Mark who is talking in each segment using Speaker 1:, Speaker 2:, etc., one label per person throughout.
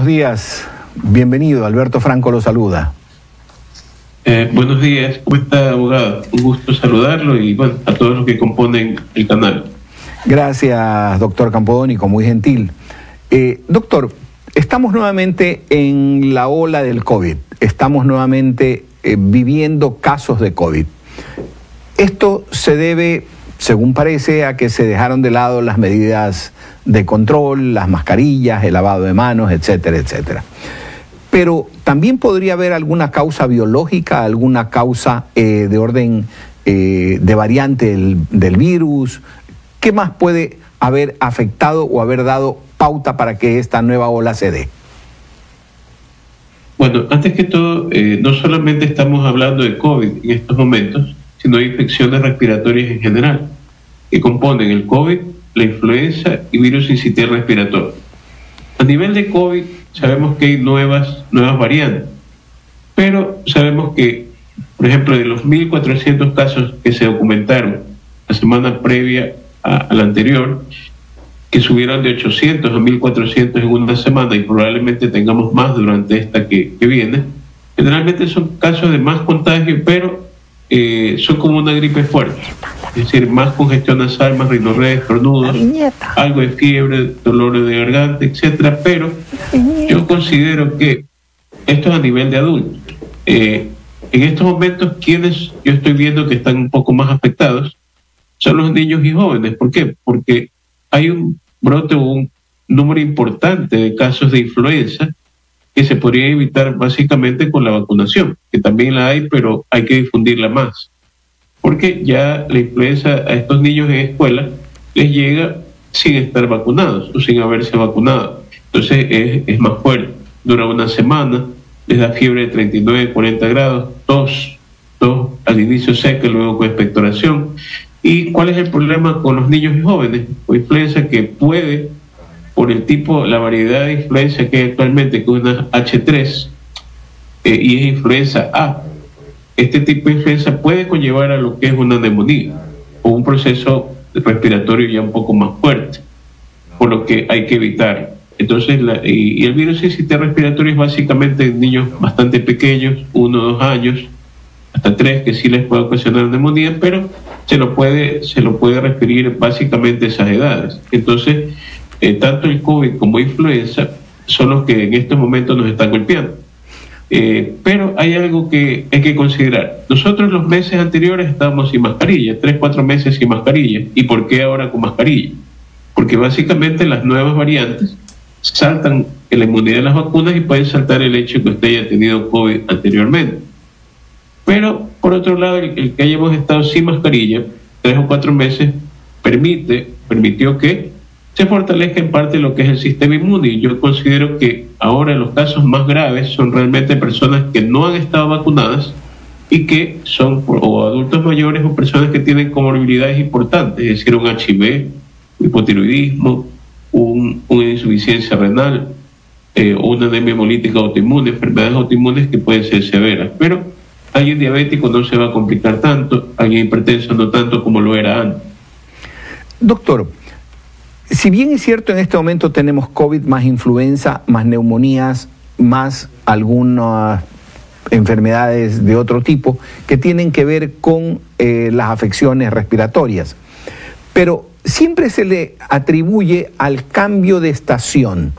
Speaker 1: Buenos días, bienvenido, Alberto Franco lo saluda.
Speaker 2: Eh, buenos días, ¿cómo está, abogado? Un gusto saludarlo y bueno, a todos los que componen el canal.
Speaker 1: Gracias, doctor Campodónico, muy gentil. Eh, doctor, estamos nuevamente en la ola del COVID, estamos nuevamente eh, viviendo casos de COVID. Esto se debe, según parece, a que se dejaron de lado las medidas de control, las mascarillas, el lavado de manos, etcétera, etcétera. Pero también podría haber alguna causa biológica, alguna causa eh, de orden eh, de variante del, virus. ¿Qué más puede haber afectado o haber dado pauta para que esta nueva ola se dé?
Speaker 2: Bueno, antes que todo, eh, no solamente estamos hablando de COVID en estos momentos, sino de infecciones respiratorias en general, que componen el COVID, la influenza y virus incitial respiratorio. A nivel de COVID, sabemos que hay nuevas, nuevas variantes, pero sabemos que, por ejemplo, de los 1.400 casos que se documentaron la semana previa a, a la anterior, que subieron de 800 a 1.400 en una semana y probablemente tengamos más durante esta que, que viene, generalmente son casos de más contagio, pero eh, son como una gripe fuerte. Es decir, más congestión nasal, más rinorrea, estornudos, algo de fiebre, dolores de garganta, etcétera. Pero yo considero que esto es a nivel de adultos. Eh, en estos momentos, quienes yo estoy viendo que están un poco más afectados son los niños y jóvenes. ¿Por qué? Porque hay un brote o un número importante de casos de influenza que se podría evitar básicamente con la vacunación, que también la hay, pero hay que difundirla más. Porque ya la influenza a estos niños en escuela les llega sin estar vacunados o sin haberse vacunado. Entonces es, es más fuerte. Dura una semana, les da fiebre de 39, 40 grados, tos, tos al inicio seca, luego con expectoración. ¿Y cuál es el problema con los niños y jóvenes? O influenza que puede por el tipo, la variedad de influenza que hay actualmente, que es una H3 eh, y es influenza A. Este tipo de influenza puede conllevar a lo que es una neumonía o un proceso respiratorio ya un poco más fuerte, por lo que hay que evitar. Entonces, la, y, y, el virus sistema respiratorio es básicamente en niños bastante pequeños, uno o dos años, hasta tres, que sí les puede ocasionar neumonía, pero se lo puede, se lo puede referir básicamente a esas edades. Entonces, eh, tanto el COVID como influenza son los que en estos momentos nos están golpeando. Eh, pero hay algo que hay que considerar. Nosotros los meses anteriores estábamos sin mascarilla, tres, cuatro meses sin mascarilla. ¿Y por qué ahora con mascarilla? Porque básicamente las nuevas variantes saltan en la inmunidad de las vacunas y pueden saltar el hecho de que usted haya tenido COVID anteriormente. Pero, por otro lado, el, el que hayamos estado sin mascarilla, tres o cuatro meses, permite, permitió que se fortalezca en parte lo que es el sistema inmune. Y yo considero que ahora los casos más graves son realmente personas que no han estado vacunadas y que son o adultos mayores o personas que tienen comorbilidades importantes, es decir, un HIV, hipotiroidismo, un, una insuficiencia renal, eh, una anemia hemolítica autoinmune, enfermedades autoinmunes que pueden ser severas. Pero alguien diabético no se va a complicar tanto, alguien hipertenso no tanto como lo era antes.
Speaker 1: Doctor, si bien es cierto, en este momento tenemos COVID más influenza, más neumonías, más algunas enfermedades de otro tipo que tienen que ver con eh, las afecciones respiratorias. Pero siempre se le atribuye al cambio de estación.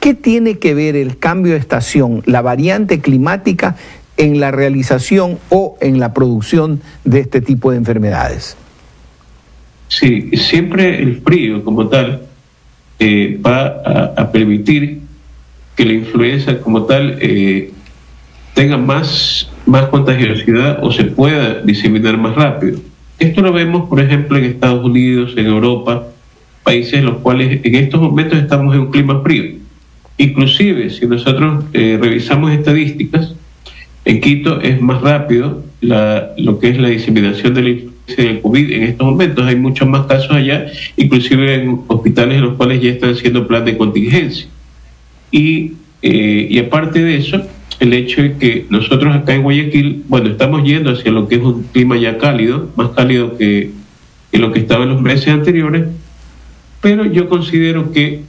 Speaker 1: ¿Qué tiene que ver el cambio de estación, la variante climática, en la realización o en la producción de este tipo de enfermedades?
Speaker 2: Sí, siempre el frío como tal eh, va a, permitir que la influenza como tal eh, tenga más, más contagiosidad o se pueda diseminar más rápido. Esto lo vemos, por ejemplo, en Estados Unidos, en Europa, países en los cuales en estos momentos estamos en un clima frío. Inclusive, si nosotros eh, revisamos estadísticas, en Quito es más rápido la, lo que es la diseminación de la influenza del COVID en estos momentos. Hay muchos más casos allá, inclusive en hospitales en los cuales ya están haciendo plan de contingencia. Y, eh, y aparte de eso, el hecho de que nosotros acá en Guayaquil, bueno, estamos yendo hacia lo que es un clima ya cálido, más cálido que, que lo que estaba en los meses anteriores, pero yo considero que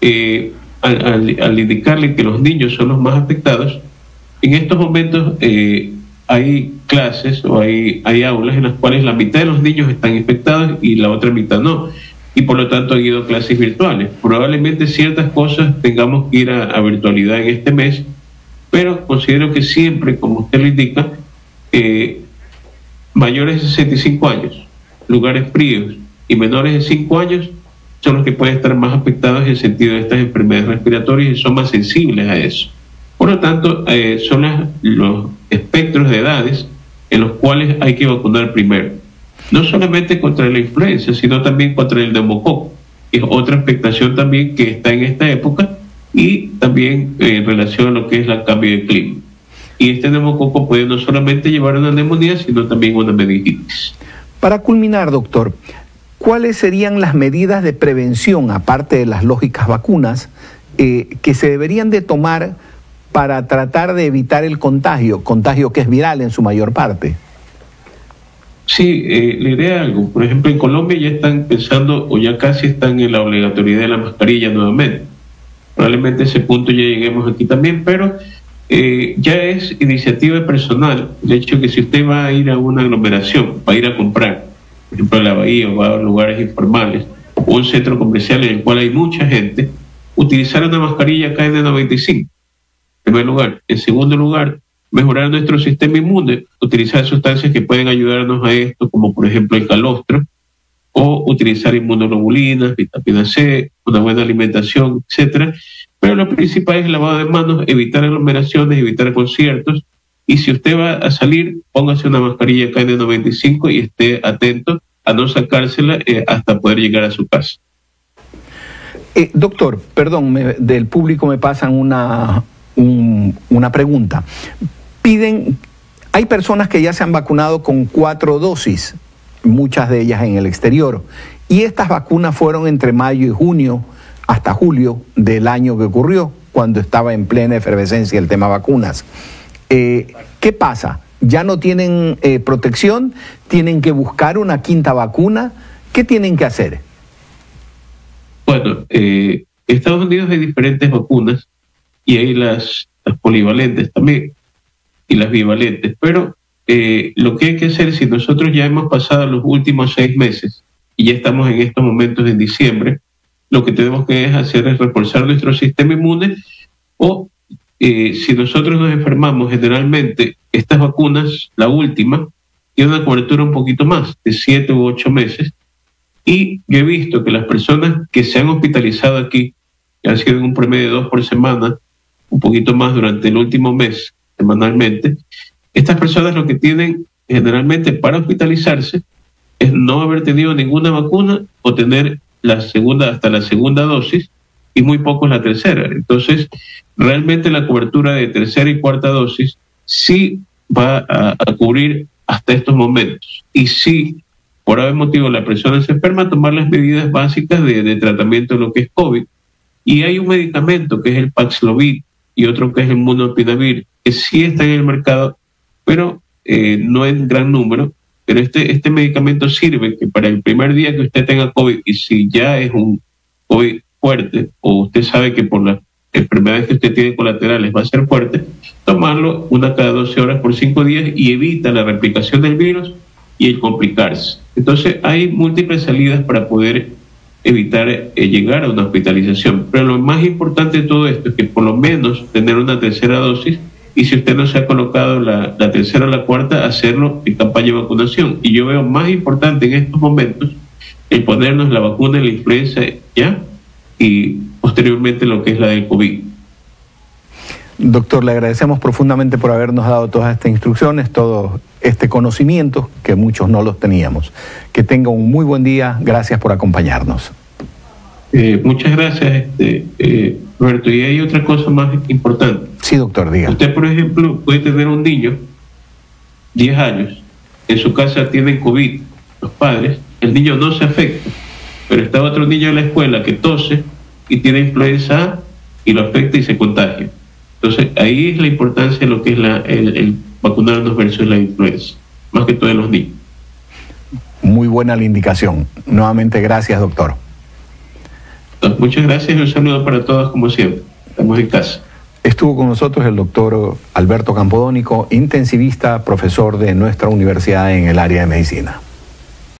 Speaker 2: eh, al, indicarle que los niños son los más afectados, en estos momentos eh, hay clases o hay, hay aulas en las cuales la mitad de los niños están infectados y la otra mitad no. Y por lo tanto han ido a clases virtuales. Probablemente ciertas cosas tengamos que ir a, virtualidad en este mes, pero considero que siempre, como usted lo indica, eh, mayores de 65 años, lugares fríos y menores de 5 años son los que pueden estar más afectados en el sentido de estas enfermedades respiratorias y son más sensibles a eso. Por lo tanto, eh, son los espectros de edades en los cuales hay que vacunar primero. No solamente contra la influenza, sino también contra el neumococo, es otra afectación también que está en esta época y también en relación a lo que es el cambio de clima. Y este neumococo puede no solamente llevar a una neumonía, sino también una meningitis.
Speaker 1: Para culminar, doctor, ¿cuáles serían las medidas de prevención, aparte de las lógicas vacunas, eh, que se deberían de tomar para tratar de evitar el contagio, contagio que es viral en su mayor parte?
Speaker 2: Sí, eh, le diré algo. Por ejemplo, en Colombia ya están pensando o ya casi están en la obligatoriedad de la mascarilla nuevamente. Probablemente a ese punto ya lleguemos aquí también, pero eh, ya es iniciativa personal. De hecho, que si usted va a ir a una aglomeración, va a ir a comprar, por ejemplo, a la bahía o va a lugares informales, o un centro comercial en el cual hay mucha gente, utilizar una mascarilla KN95 primer lugar. En segundo lugar, mejorar nuestro sistema inmune, utilizar sustancias que pueden ayudarnos a esto, como por ejemplo el calostro, o utilizar inmunoglobulinas, vitamina C, una buena alimentación, etcétera. Pero lo principal es el lavado de manos, evitar aglomeraciones, evitar conciertos. Y si usted va a salir, póngase una mascarilla KN95 y esté atento a no sacársela eh, hasta poder llegar a su casa.
Speaker 1: Eh, doctor, perdón, del público me pasan una, una pregunta. Piden, hay personas que ya se han vacunado con cuatro dosis, muchas de ellas en el exterior, y estas vacunas fueron entre mayo y junio hasta julio del año que ocurrió, cuando estaba en plena efervescencia el tema vacunas. Eh, ¿Qué pasa? ¿Ya no tienen eh, protección? ¿Tienen que buscar una quinta vacuna? ¿Qué tienen que hacer?
Speaker 2: Bueno, eh, Estados Unidos hay diferentes vacunas y hay las, polivalentes también y las bivalentes. Pero eh, lo que hay que hacer, si nosotros ya hemos pasado los últimos seis meses y ya estamos en estos momentos en diciembre, lo que tenemos que hacer es reforzar nuestro sistema inmune o eh, si nosotros nos enfermamos, generalmente estas vacunas, la última, tiene una cobertura un poquito más, de siete u ocho meses. Y yo he visto que las personas que se han hospitalizado aquí, que han sido en un promedio de dos por semana, un poquito más durante el último mes, semanalmente, estas personas lo que tienen generalmente para hospitalizarse es no haber tenido ninguna vacuna o tener la segunda hasta la segunda dosis y muy pocos la tercera. Entonces, realmente la cobertura de tercera y cuarta dosis sí va a, cubrir hasta estos momentos. Y sí, por algún motivo la persona se enferma, tomar las medidas básicas de, de, tratamiento de lo que es COVID. Y hay un medicamento que es el Paxlovid, y otro que es el monopidavir, que sí está en el mercado, pero eh, no en gran número. Pero este, este medicamento sirve que para el primer día que usted tenga COVID, y si ya es un COVID fuerte, o usted sabe que por las enfermedades que usted tiene colaterales va a ser fuerte, tomarlo una cada 12 horas por 5 días y evita la replicación del virus y el complicarse. Entonces hay múltiples salidas para poder evitar eh, llegar a una hospitalización. Pero lo más importante de todo esto es que por lo menos tener una tercera dosis y si usted no se ha colocado la, tercera o la cuarta, hacerlo en campaña de vacunación. Y yo veo más importante en estos momentos el ponernos la vacuna de la influenza ya y posteriormente lo que es la del COVID.
Speaker 1: Doctor, le agradecemos profundamente por habernos dado todas estas instrucciones, todo este conocimiento que muchos no los teníamos. Que tenga un muy buen día, gracias por acompañarnos.
Speaker 2: Eh, muchas gracias, este, eh, Roberto. Y hay otra cosa más importante.
Speaker 1: Sí, doctor, diga.
Speaker 2: Usted, por ejemplo, puede tener un niño, 10 años, en su casa tiene COVID, los padres, el niño no se afecta, pero está otro niño en la escuela que tose y tiene influenza y lo afecta y se contagia. Entonces, ahí es la importancia de lo que es la, el, vacunarnos versus la influenza, más que todo en los niños.
Speaker 1: Muy buena la indicación. Nuevamente, gracias, doctor.
Speaker 2: Muchas gracias y un saludo para todos como siempre. Estamos en casa.
Speaker 1: Estuvo con nosotros el doctor Alberto Campodónico, intensivista, profesor de nuestra universidad en el área de medicina.